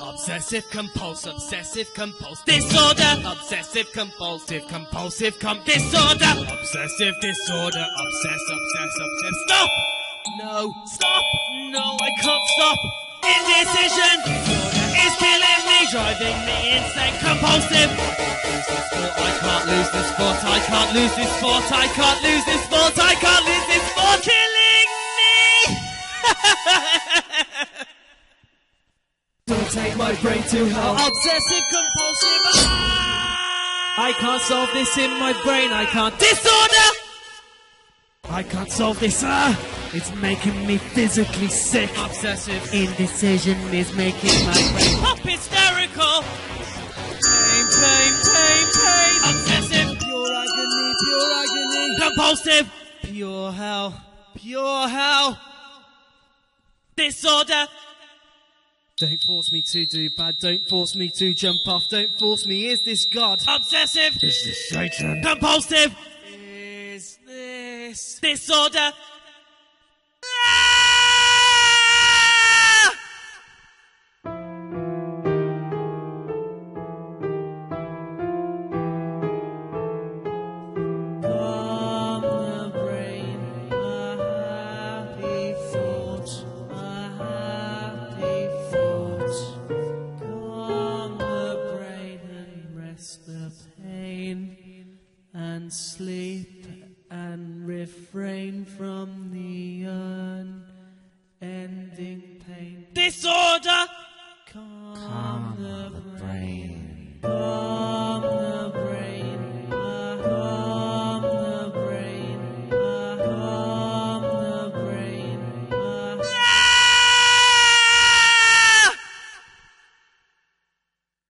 Obsessive compulsive, obsessive compulsive disorder. Obsessive compulsive, compulsive com disorder. Obsessive disorder, obsess, obsess, obsess. Stop! No, stop! No, I can't stop! Indecision is killing me, driving me insane. Compulsive. I can't lose this sport. I can't lose this sport. I can't lose this sport. I can't lose this sport. Killing me. Take my brain to hell. Obsessive compulsive. I can't solve this in my brain. I can't. Disorder. I can't solve this. Ah! It's making me physically sick. Obsessive. Indecision is making my brain Pop hysterical. Pain, pain, pain, pain. Obsessive. pure agony, pure agony. Compulsive. Pure hell. Pure hell. Disorder. Don't force me to do bad. Don't force me to jump off. Don't force me. Is this God? Obsessive. Is this Satan? Compulsive. Is this disorder? And sleep and refrain from the unending pain. Disorder. Calm the brain.